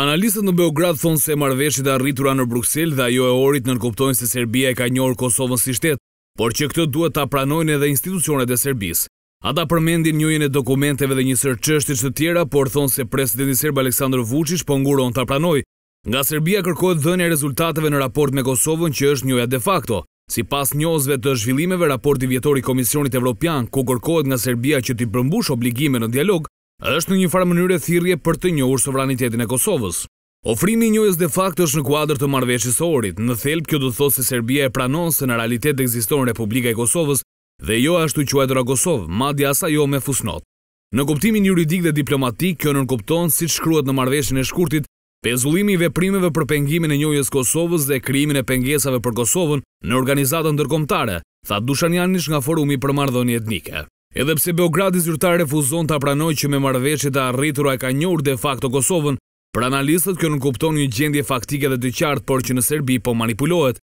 Analistët në Beograd thonë se marrëveshjet e arritura në Bruksel dhe ajo e Ohrit nënkuptojnë se Serbia e ka njohur Kosovën si shtet, por që këtë duhet ta pranojnë edhe institucionet e Serbisë. Ata përmendin njohjen e dokumenteve dhe një sërë çështjesh të tjera, por thonë se presidenti serb Aleksandër Vuçiç po nguron ta pranojë. Nga Serbia kërkohet dhënia e rezultateve në raport me Kosovën që është njohja de facto. Sipas njohësve të zhvillimeve, raporti vjetor i Komisionit Evropian, ku kërkohet nga Serbia që t'i përmbushë obligime në dialog, Është në një farë mënyre thirrje për të njohur sovranitetin e Kosovës. Ofrimi i njohjes de facto është në kuadër të Marrëveshjes së Ohrit. Në thelb kjo do të thotë se Serbia e pranon se në realitet ekziston Republika e Kosovës dhe jo e ashtuquajtura Kosovë, madje as ajo me fusnotë. Në kuptimin juridik dhe diplomatik kjo nënkupton, siç shkruhet në Marrëveshjen e Shkurtit, Pezullimi i veprimeve për pengimin e njohjes së Kosovës dhe krijimin e pengesave për Kosovën në organizata ndërkombëtare, tha Dushan Janjiç nga Forumi për Marrëdhënie Etnike. Edhe pse Beogradi zyrtar refuzon ta pranojë që me marrëveshjet e arritura e ka njohur de facto Kosovën, për analistët kjo nënkupton një gjendje faktike dhe të qartë por që në Serbi po manipulohet.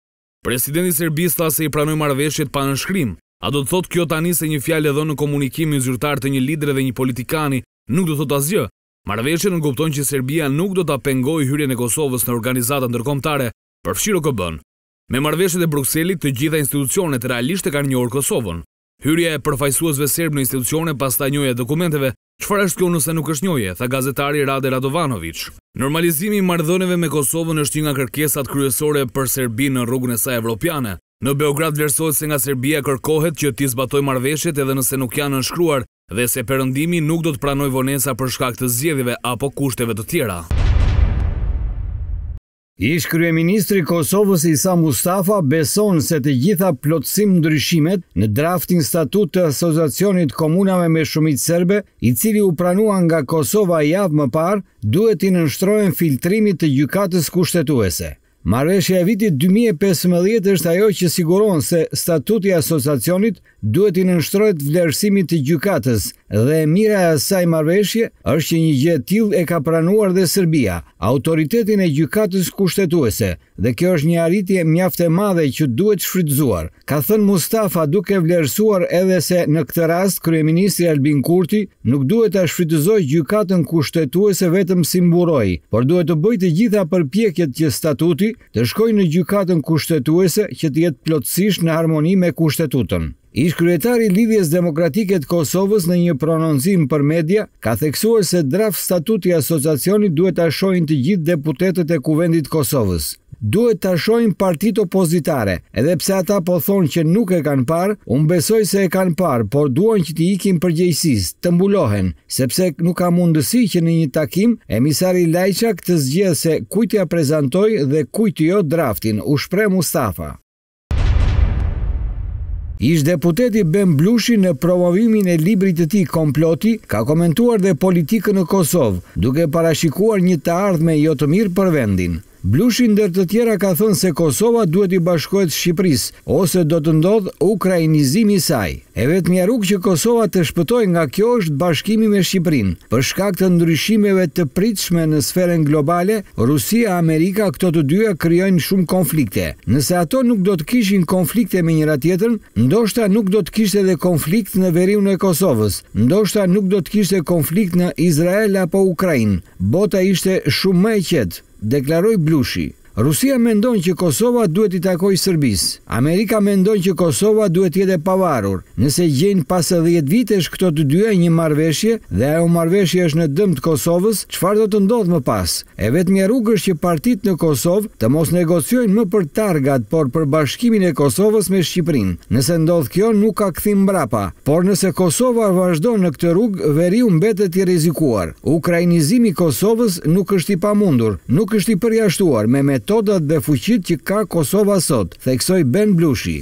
Presidenti i Serbisë tha se i pranoi marrëveshjet pa nënshkrim. A do të thotë kjo tani se një fjalë e dhënë në komunikimin zyrtar të një lideri dhe një politikani nuk do të thotë asgjë? Marrëveshja nënkupton që Serbia nuk do ta pengojë hyrjen e Kosovës në organizata ndërkombëtare, përfshirë OKB-në. Me marrëveshjet e Brukselit, të gjitha institucionet realisht e kanë njohur Kosovën. Hyrja e përfaqësuesve serbë në institucione pastaj njohja e dokumenteve, çfarë është kjo nëse nuk është njohje, tha gazetari Rade Radovanoviç. Normalizimi i marrëdhënieve me Kosovën është një nga kërkesat kryesore për Serbinë në rrugën e saj evropiane. Në Beograd vlerësohet se nga Serbia kërkohet që t'i zbatojë marrëveshjet edhe nëse nuk janë nënshkruar, dhe se Perëndimi nuk do të pranojë vonesa për shkak të zgjedhjeve apo kushteve të tjera. Ish-kryeministri i Kosovës Isa Mustafa beson se të gjitha plotësim-ndryshimet në draftin statut të Asociacionit Komunave me Shumicë Serbe, i cili u pranua nga Kosova javë më parë, duhet t'i nënshtrohen filtrimit të Gjykatës Kushtetuese. Marrëveshja e vitit dy mijë e pesëmbëdhjetë është ajo që siguron se Statuti i Asociacionit duhet t'i nënshtrohet vlerësimit të Gjykatës dhe e mira e asaj marrëveshje është që një gjë e tillë e ka pranuar dhe Serbia, autoritetin e Gjykatës Kushtetuese, dhe kjo është një arritje mjaft e madhe që duhet shfrytëzuar. ka thënë Mustafa duke vlerësuar edhe se në këtë rast kryeministri Albin Kurti nuk duhet ta shfrytëzojë Gjykatën Kushtetuese vetëm si mburojë, por duhet të bëjë të gjitha përpjekjet që statuti të shkojë në Gjykatën Kushtetuese që të jetë plotësisht në harmoni me Kushtetutën. Ish-kryetari i Lidhjes Demokratike të Kosovës në një prononcim për media ka theksuar se draft-statuti i Asociacionit duhet ta shohin të gjithë deputetët e Kuvendit të Kosovës. Duhet ta shohin partitë opozitare, edhe pse ata po thonë që nuk e kanë parë, unë besoj se e kanë parë, por duan që t'i ikin përgjegjësisë, të mbulohen, sepse nuk ka mundësi që në një takim emisari Lajçak të zgjedhë se kujt t'ia prezantojë dhe kujt jo draftin, u shpreh Mustafa. Ish-deputeti Ben Blushi në promovimin e librit të tij Komploti ka komentuar dhe politikën në Kosovë, duke parashikuar një të ardhme jo të mirë për vendin. Blushi ndër të tjera ka thënë se Kosova duhet t'i bashkohet Shqipërisë, ose do të ndodhë ukrainizimi i saj. E vetmja rrugë që Kosova të shpëtojë nga kjo është bashkimi me Shqipërinë. Për shkak të ndryshimeve të pritshme në sferën globale, Rusia, Amerika, këto të dyja krijojnë shumë konflikte. Nëse ato nuk do të kishin konflikte me njëra-tjetrën, ndoshta nuk do të kishte edhe konflikt në veriun e Kosovës, ndoshta nuk do të kishte konflikt në Izrael apo Ukrainë. Bota ishte shumë më e qetë, deklaroi Blushi. Rusia mendon që Kosova duhet t'i takojë Serbisë. Amerika mendon që Kosova duhet të jetë e pavarur. Nëse gjejnë pas dhjetë vitesh këto të dyja një marrëveshje dhe ajo marrëveshje është në dëm të Kosovës, çfarë do të ndodhë më pas? E vetmja rrugë është që partitë në Kosovë të mos negociojnë më për targat, por për bashkimin e Kosovës me Shqipërinë. Nëse ndodh kjo, nuk ka kthim mbrapa. Por nëse Kosova vazhdon në këtë rrugë, veriu mbetet i rrezikuar. Ukrainizimi i Kosovës nuk është i pamundur, nuk është i përjashtuar me metodat dhe fuqitë që ka Kosova sot, theksoi Ben Blushi.